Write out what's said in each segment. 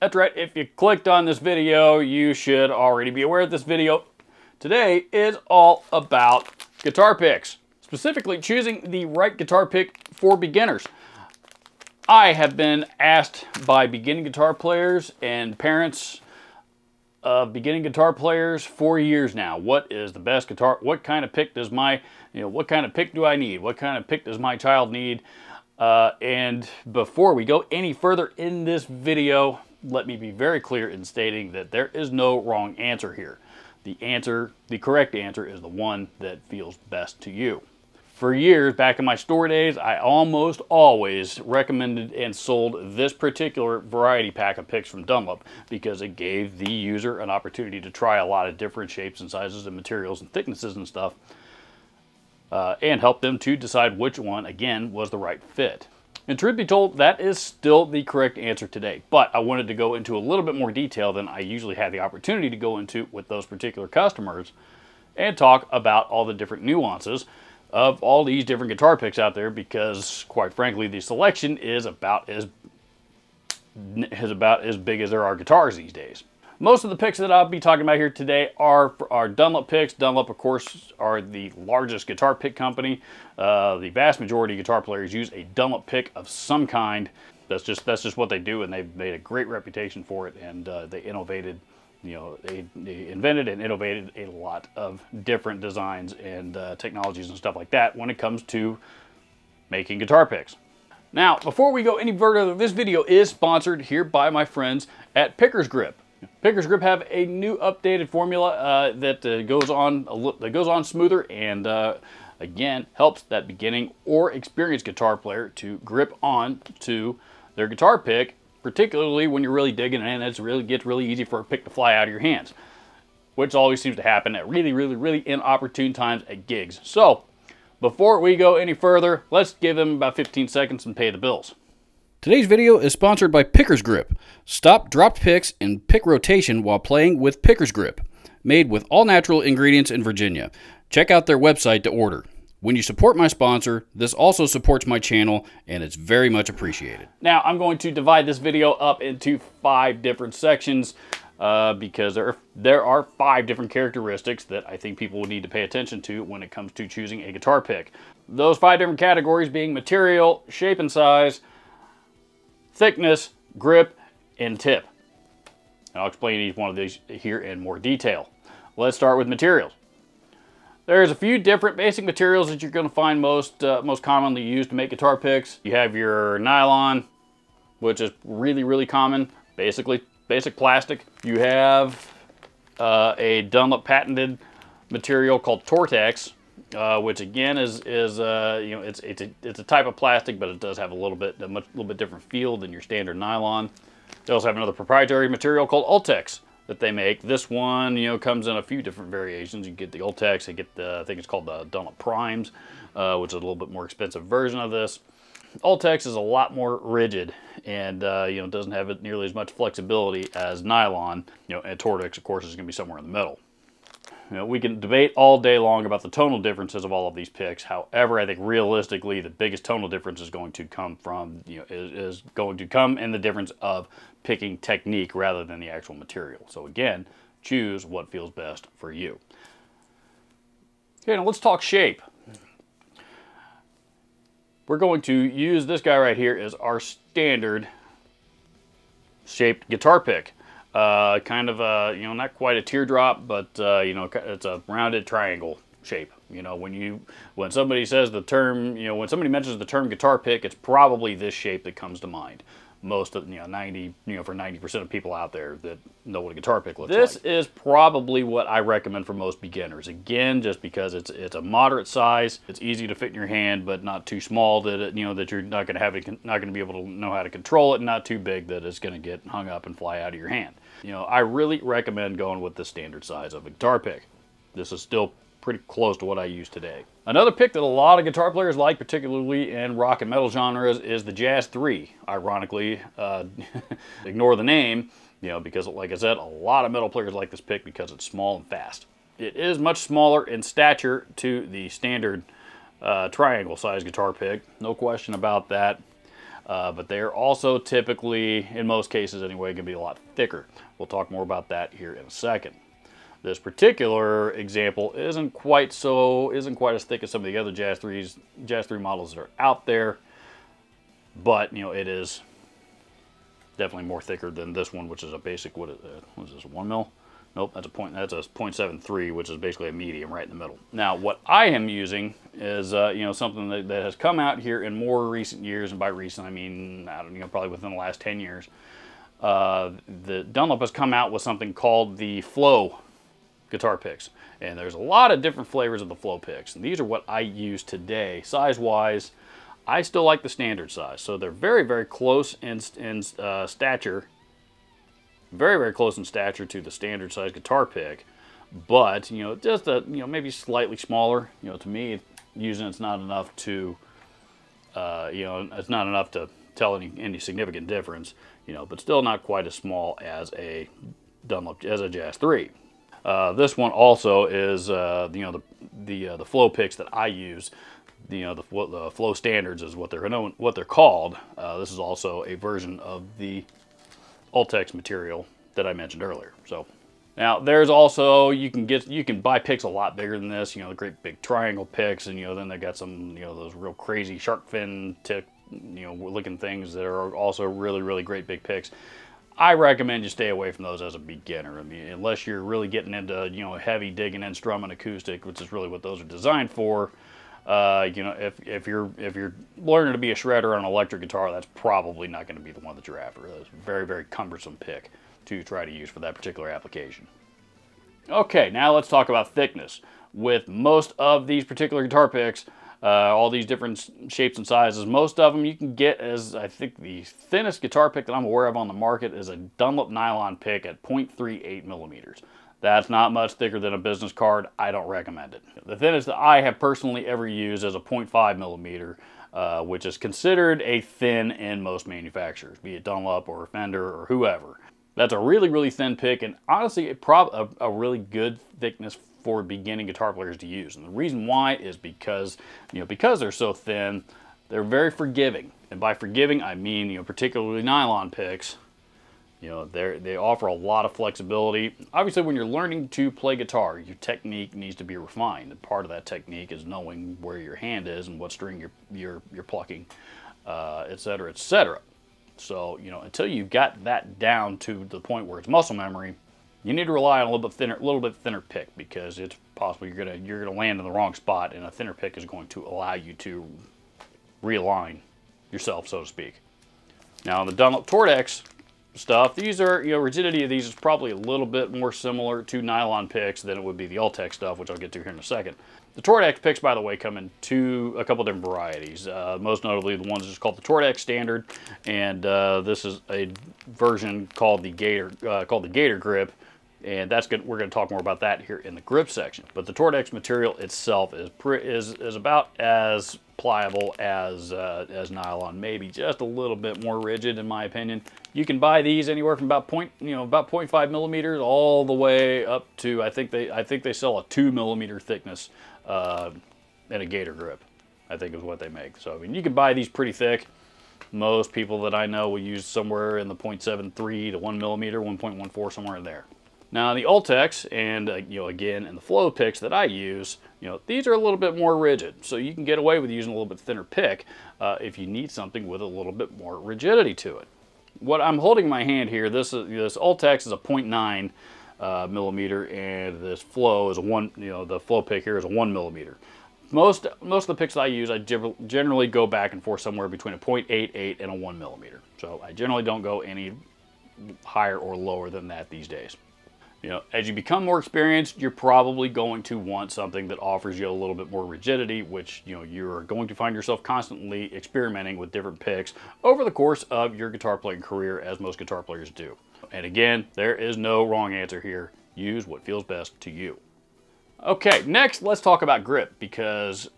That's right, if you clicked on this video, you should already be aware of this video. Today is all about guitar picks, specifically choosing the right guitar pick for beginners. I have been asked by beginning guitar players and parents of beginning guitar players for years now, what is the best guitar, what kind of pick does my, you know, what kind of pick do I need? What kind of pick does my child need? Uh, and before we go any further in this video, let me be very clear in stating that there is no wrong answer here. The answer, the correct answer is the one that feels best to you. For years, back in my store days, I almost always recommended and sold this particular variety pack of picks from Dunlop because it gave the user an opportunity to try a lot of different shapes and sizes and materials and thicknesses and stuff uh, and help them to decide which one, again, was the right fit. And truth be told, that is still the correct answer today. But I wanted to go into a little bit more detail than I usually have the opportunity to go into with those particular customers and talk about all the different nuances of all these different guitar picks out there because quite frankly the selection is about as is about as big as there are guitars these days. Most of the picks that I'll be talking about here today are, are Dunlop picks. Dunlop, of course, are the largest guitar pick company. Uh, the vast majority of guitar players use a Dunlop pick of some kind. That's just that's just what they do, and they've made a great reputation for it. And uh, they innovated, you know, they, they, invented and innovated a lot of different designs and uh, technologies and stuff like that when it comes to making guitar picks. Now, before we go any further, this video is sponsored here by my friends at Pickers Grip. Pickers Grip have a new updated formula uh, that uh, goes on a that goes on smoother and uh, again helps that beginning or experienced guitar player to grip on to their guitar pick, particularly when you're really digging and it's really gets really easy for a pick to fly out of your hands, which always seems to happen at really, really, really inopportune times at gigs. So before we go any further, let's give them about 15 seconds and pay the bills. Today's video is sponsored by Pickers Grip. Stop dropped picks and pick rotation while playing with Pickers Grip. Made with all natural ingredients in Virginia. Check out their website to order. When you support my sponsor, this also supports my channel and it's very much appreciated. Now I'm going to divide this video up into five different sections uh, because there are, there are five different characteristics that I think people will need to pay attention to when it comes to choosing a guitar pick. Those five different categories being material, shape and size, thickness, grip, and tip. And I'll explain each one of these here in more detail. Let's start with materials. There's a few different basic materials that you're going to find most uh, most commonly used to make guitar picks. You have your nylon, which is really, really common, basically basic plastic. You have uh, a Dunlop patented material called Tortex, uh, which again is is uh, you know it's it's a, it's a type of plastic, but it does have a little bit a much little bit different feel than your standard nylon. They also have another proprietary material called Ultex that they make. This one you know comes in a few different variations. You get the Ultex, you get the I think it's called the Dunlop Primes, uh, which is a little bit more expensive version of this. Ultex is a lot more rigid and uh, you know doesn't have nearly as much flexibility as nylon. You know, and Tortex of course is going to be somewhere in the middle. You know, we can debate all day long about the tonal differences of all of these picks. However, I think realistically, the biggest tonal difference is going to come from, you know, is, is going to come in the difference of picking technique rather than the actual material. So again, choose what feels best for you. Okay, now let's talk shape. We're going to use this guy right here as our standard shaped guitar pick. Uh, kind of a, you know, not quite a teardrop, but, uh, you know, it's a rounded triangle shape. You know, when you, when somebody says the term, you know, when somebody mentions the term guitar pick, it's probably this shape that comes to mind most of, you know, 90, you know, for 90% of people out there that know what a guitar pick looks this like. This is probably what I recommend for most beginners. Again, just because it's it's a moderate size, it's easy to fit in your hand, but not too small that it, you know, that you're not going to have it, not going to be able to know how to control it, and not too big that it's going to get hung up and fly out of your hand. You know, I really recommend going with the standard size of a guitar pick. This is still pretty close to what I use today. Another pick that a lot of guitar players like, particularly in rock and metal genres, is the Jazz 3. Ironically, uh, ignore the name, you know, because like I said, a lot of metal players like this pick because it's small and fast. It is much smaller in stature to the standard uh, triangle size guitar pick, no question about that. uh, but they're also typically, in most cases anyway, going to be a lot thicker. We'll talk more about that here in a second. This particular example isn't quite so, isn't quite as thick as some of the other Jazz 3s, Jazz 3 models that are out there, but you know, it is definitely more thicker than this one, which is a basic, what is, uh, what is this, one mil? Nope, that's a point. That's a 0.73, which is basically a medium right in the middle. Now, what I am using is, uh, you know, something that, that, has come out here in more recent years, and by recent I mean, I don't you know, probably within the last 10 years. Uh, the Dunlop has come out with something called the Flow guitar picks, and there's a lot of different flavors of the Flow picks, and these are what I use today, size-wise. I still like the standard size, so they're very, very close in, in uh, stature very, very close in stature to the standard size guitar pick, but, you know, just a, you know, maybe slightly smaller. You know, to me, using it's not enough to, uh, you know, it's not enough to tell any, any significant difference, you know, but still not quite as small as a Dunlop, as a Jazz 3. Uh, this one also is, uh, you know, the the uh, the flow picks that I use. You know, the, the flow standards is what they're known, what they're called. Uh, this is also a version of the Ultex material that I mentioned earlier. So now there's also, you can get, you can buy picks a lot bigger than this, you know, the great big triangle picks and, you know, then they got some, you know, those real crazy shark fin tick, you know, looking things that are also really, really great big picks. I recommend you stay away from those as a beginner. I mean, unless you're really getting into, you know, heavy digging and strumming acoustic, which is really what those are designed for. Uh, you know, if, if you're if you're learning to be a shredder on an electric guitar, that's probably not going to be the one that you're after. That's a very, very cumbersome pick to try to use for that particular application. Okay, now let's talk about thickness. With most of these particular guitar picks, uh, all these different shapes and sizes, most of them you can get as, I think the thinnest guitar pick that I'm aware of on the market is a Dunlop nylon pick at 0.38 millimeters. That's not much thicker than a business card. I don't recommend it. The thinnest that I have personally ever used is a 0.5 millimeter, uh, which is considered a thin in most manufacturers, be it Dunlop or Fender or whoever. That's a really, really thin pick, and honestly, prob a, a really good thickness for beginning guitar players to use. And the reason why is because, you know, because they're so thin, they're very forgiving. And by forgiving, I mean, you know, particularly nylon picks, you know, they they offer a lot of flexibility. Obviously, when you're learning to play guitar, your technique needs to be refined. And part of that technique is knowing where your hand is and what string you're, you're, you're plucking, uh, et cetera, et cetera. So, you know, until you've got that down to the point where it's muscle memory, you need to rely on a little bit thinner, a little bit thinner pick because it's possible you're gonna you're gonna land in the wrong spot, and a thinner pick is going to allow you to realign yourself, so to speak. Now, the Dunlop Tortex stuff. These are, you know, rigidity of these is probably a little bit more similar to nylon picks than it would be the Ultex stuff, which I'll get to here in a second. The Tortex picks, by the way, come in two, a couple different varieties. Uh, most notably, the ones that's called the Tortex Standard, and uh, this is a version called the Gator, uh, called the Gator Grip, and that's good. We're going to talk more about that here in the grip section. But the Tortex material itself is is is about as pliable as uh, as nylon, maybe just a little bit more rigid in my opinion. You can buy these anywhere from about point you know about 0.5 millimeters all the way up to I think they I think they sell a two millimeter thickness uh, in a Gator grip. I think is what they make. So I mean you can buy these pretty thick. Most people that I know will use somewhere in the 0.73 to 1 millimeter, 1.14, somewhere in there. Now the Ultex and uh, you know again in the flow picks that I use, you know these are a little bit more rigid, so you can get away with using a little bit thinner pick uh, if you need something with a little bit more rigidity to it. What I'm holding in my hand here, this is this Ultex is a 0.9 uh, millimeter, and this flow is a one. You know the flow pick here is a one millimeter. Most most of the picks I use, I generally go back and forth somewhere between a 0.88 and a one millimeter. So I generally don't go any higher or lower than that these days. You know, as you become more experienced, you're probably going to want something that offers you a little bit more rigidity, which, you know, you're going to find yourself constantly experimenting with different picks over the course of your guitar playing career, as most guitar players do. And again, there is no wrong answer here. Use what feels best to you. Okay, next let's talk about grip because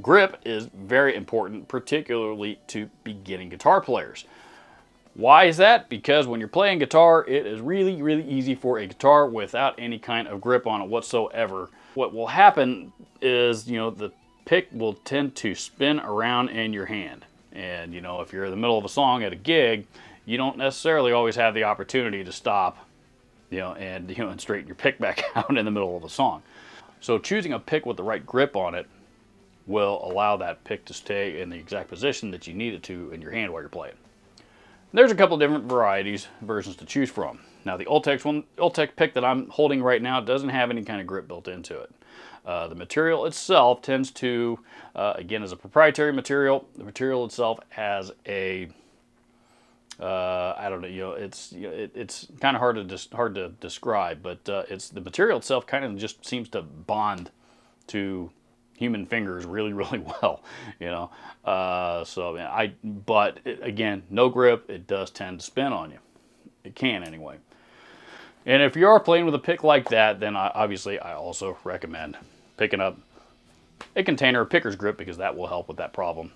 grip is very important, particularly to beginning guitar players. Why is that? Because when you're playing guitar, it is really, really easy for a guitar without any kind of grip on it whatsoever. What will happen is, you know, the pick will tend to spin around in your hand. And, you know, if you're in the middle of a song at a gig, you don't necessarily always have the opportunity to stop, you know, and, you know, and straighten your pick back out in the middle of a song. So choosing a pick with the right grip on it will allow that pick to stay in the exact position that you need it to in your hand while you're playing. There's a couple different varieties, versions to choose from. Now the Ultex one, Ultex pick that I'm holding right now doesn't have any kind of grip built into it. Uh, the material itself tends to, uh, again, as a proprietary material, the material itself has a, uh, I don't know, you know, it's it, it's kind of hard to just hard to describe, but uh, it's the material itself kind of just seems to bond to human fingers really, really well, you know. Uh, so I, but again, no grip. It does tend to spin on you. It can anyway. And if you are playing with a pick like that, then I, obviously I also recommend picking up a container of picker's grip because that will help with that problem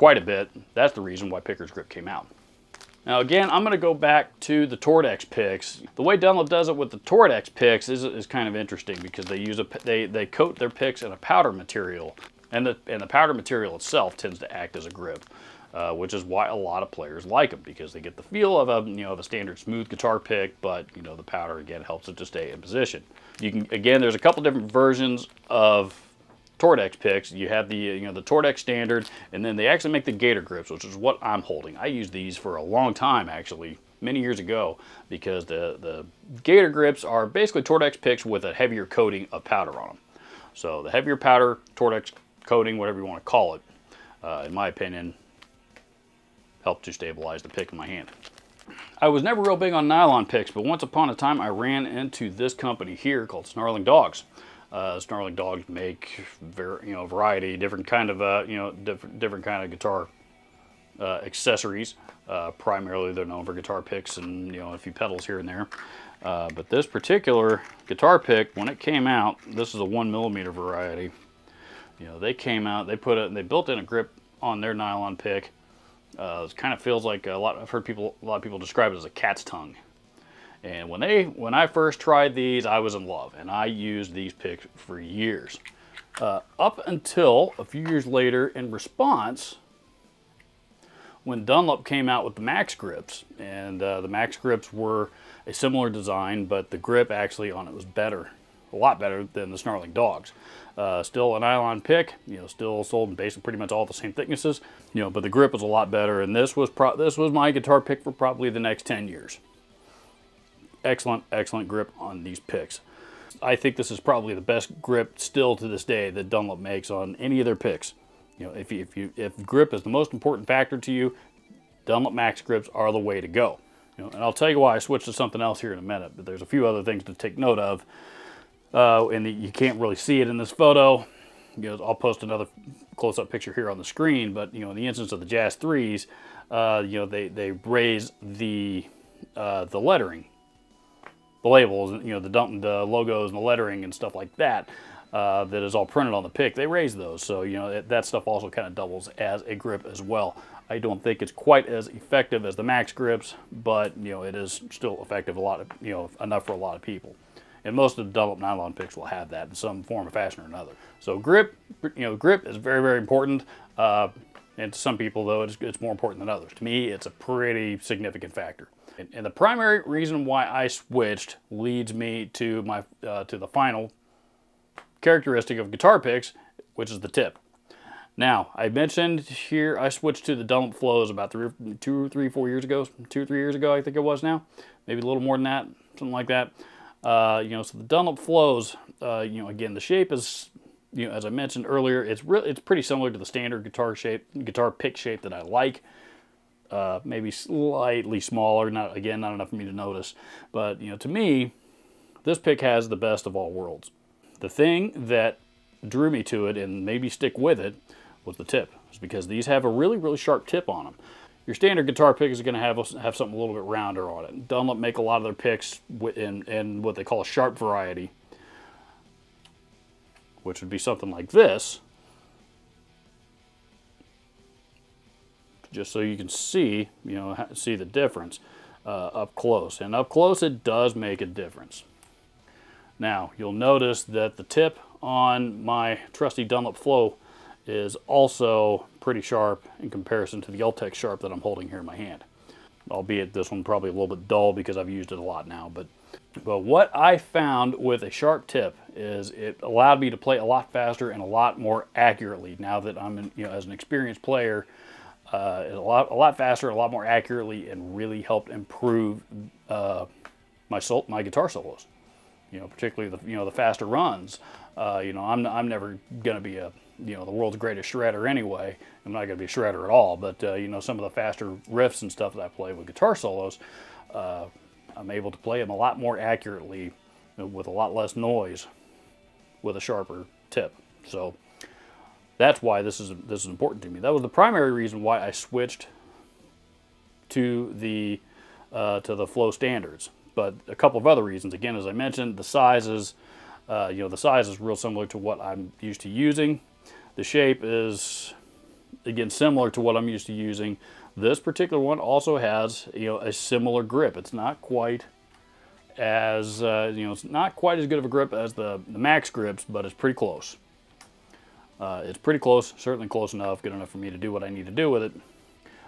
quite a bit. That's the reason why picker's grip came out. Now again, I'm going to go back to the Tortex picks. The way Dunlop does it with the Tortex picks is, is kind of interesting because they use a they they coat their picks in a powder material, and the and the powder material itself tends to act as a grip. Uh, which is why a lot of players like them because they get the feel of a you know of a standard smooth guitar pick, but you know the powder again helps it to stay in position. You can again, there's a couple different versions of Tortex picks. You have the you know the Tortex standard, and then they actually make the Gator grips, which is what I'm holding. I used these for a long time actually, many years ago, because the the Gator grips are basically Tortex picks with a heavier coating of powder on them. So the heavier powder, Tortex coating, whatever you want to call it, uh, in my opinion, help to stabilize the pick in my hand. I was never real big on nylon picks, but once upon a time I ran into this company here called Snarling Dogs. Uh, Snarling Dogs make ver you know variety, different kind of uh, you know different different kind of guitar uh, accessories. Uh, primarily, they're known for guitar picks and you know a few pedals here and there. Uh, but this particular guitar pick, when it came out, this is a one millimeter variety. You know, they came out, they put it, they built in a grip on their nylon pick uh, it kind of feels like a lot. I've heard people, a lot of people describe it as a cat's tongue. And when they, when I first tried these, I was in love, and I used these picks for years. Uh, up until a few years later, in response, when Dunlop came out with the Max grips, and uh, the Max grips were a similar design, but the grip actually on it was better, a lot better than the Snarling Dogs. Uh, still a nylon pick, you know, still sold in basically pretty much all the same thicknesses, you know, but the grip was a lot better. And this was this was my guitar pick for probably the next 10 years. Excellent, excellent grip on these picks. I think this is probably the best grip still to this day that Dunlop makes on any of their picks. You know, if you, if you if grip is the most important factor to you, Dunlop Max grips are the way to go. You know, and I'll tell you why I switched to something else here in a minute, but there's a few other things to take note of uh, and the, you can't really see it in this photo. You know, I'll post another close-up picture here on the screen, but you know, in the instance of the Jazz 3s, uh, you know, they, they raise the, uh, the lettering, the labels, you know, the, the logos and the lettering and stuff like that, uh, that is all printed on the pick. They raise those, so you know, that stuff also kind of doubles as a grip as well. I don't think it's quite as effective as the Max grips, but you know, it is still effective a lot of, you know, enough for a lot of people. And most of the Dunlop nylon picks will have that in some form or fashion or another. So grip, you know, grip is very, very important. Uh, and to some people, though, it's, it's more important than others. To me, it's a pretty significant factor. And, the primary reason why I switched leads me to my uh, to the final characteristic of guitar picks, which is the tip. Now, I mentioned here I switched to the Dunlop Flows about three, two, three, four years ago, two, or three years ago, I think it was now. Maybe a little more than that, something like that. Uh, you know, so the Dunlop flows, uh, you know, again, the shape is, you know, as I mentioned earlier, it's it's pretty similar to the standard guitar shape, guitar pick shape that I like. Uh, maybe slightly smaller, not again, not enough for me to notice. But, you know, to me, this pick has the best of all worlds. The thing that drew me to it and maybe stick with it was the tip. It's because these have a really, really sharp tip on them. Your standard guitar pick is going to have have something a little bit rounder on it. Dunlop make a lot of their picks in, in what they call a sharp variety, which would be something like this. Just so you can see, you know, see the difference uh, up close. And up close, it does make a difference. Now, you'll notice that the tip on my trusty Dunlop Flow is also pretty sharp in comparison to the Ultex Sharp that I'm holding here in my hand. Albeit this one probably a little bit dull because I've used it a lot now. But, but what I found with a sharp tip is it allowed me to play a lot faster and a lot more accurately now that I'm, in, you know, as an experienced player, uh, a lot, a lot faster, a lot more accurately, and really helped improve uh, my sol my guitar solos. You know, particularly the you know the faster runs. Uh, you know, I'm I'm never gonna be a you know the world's greatest shredder anyway. I'm not gonna be a shredder at all. But uh, you know, some of the faster riffs and stuff that I play with guitar solos, uh, I'm able to play them a lot more accurately with a lot less noise with a sharper tip. So that's why this is this is important to me. That was the primary reason why I switched to the uh, to the flow standards. But a couple of other reasons. Again, as I mentioned, the sizes. Uh, you know, the size is real similar to what I'm used to using. The shape is again similar to what I'm used to using. This particular one also has you know a similar grip. It's not quite as uh, you know it's not quite as good of a grip as the, the max grips, but it's pretty close. Uh, it's pretty close, certainly close enough, good enough for me to do what I need to do with it.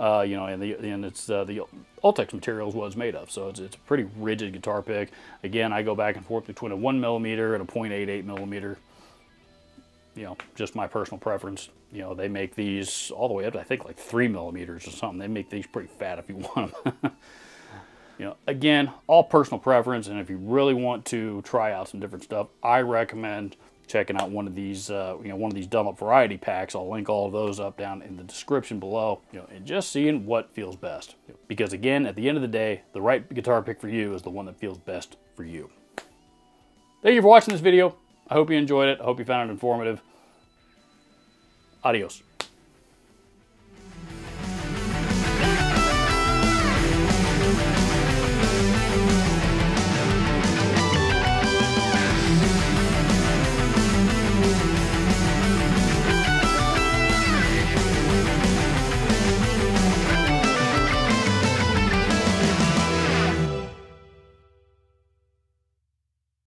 Uh, you know, and the and it's uh, the Ultex material is what made of, so it's, it's a pretty rigid guitar pick. Again, I go back and forth between a one millimeter and a 0.88 millimeter. You know, just my personal preference. You know, they make these all the way up to I think like three millimeters or something. They make these pretty fat if you want them. you know, again, all personal preference, and if you really want to try out some different stuff, I recommend checking out one of these, uh, you know, one of these Dunlop variety packs. I'll link all of those up down in the description below, you know, and just seeing what feels best. Because again, at the end of the day, the right guitar pick for you is the one that feels best for you. Thank you for watching this video. I hope you enjoyed it. I hope you found it informative. Adios.